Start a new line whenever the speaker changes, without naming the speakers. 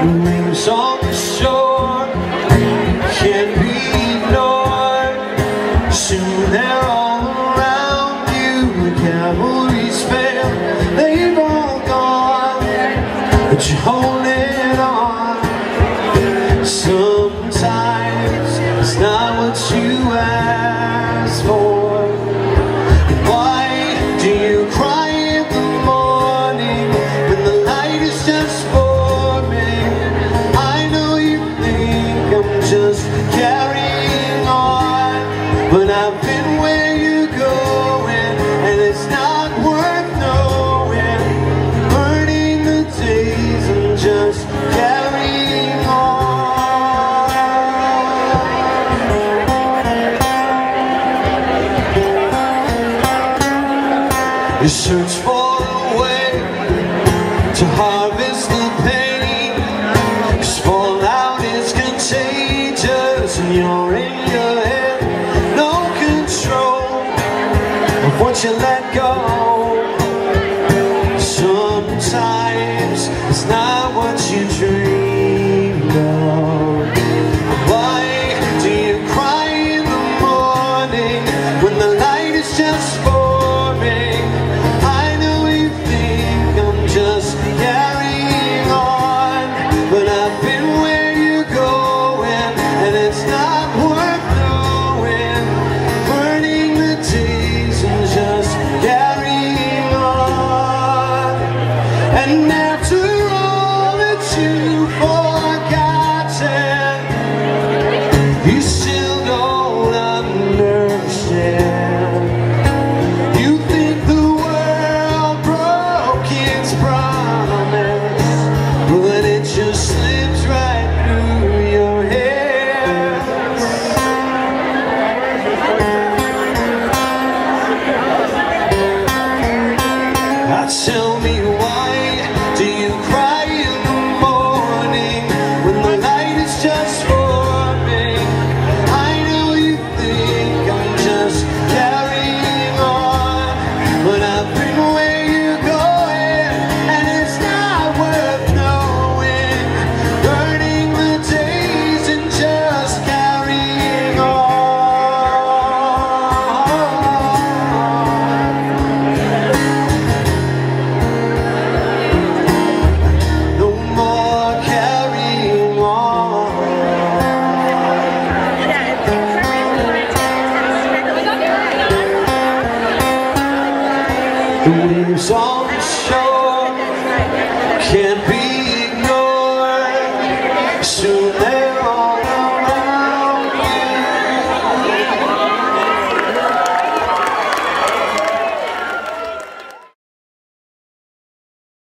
On the shore Can't be ignored. Soon they're all around you The cavalry's failed They've all gone But you're holding on. Sometimes It's not what you ask for. But I've been where you're going, and it's not worth knowing. Burning the days and just carrying on. You search for a way to harvest the pain Cause fallout is contagious and you're in your head what you let go And after all that you've forgotten, you still don't understand. You think the world broke its promise, but it just slips right through your hands. Now tell me Waves on the shore can't be ignored. Soon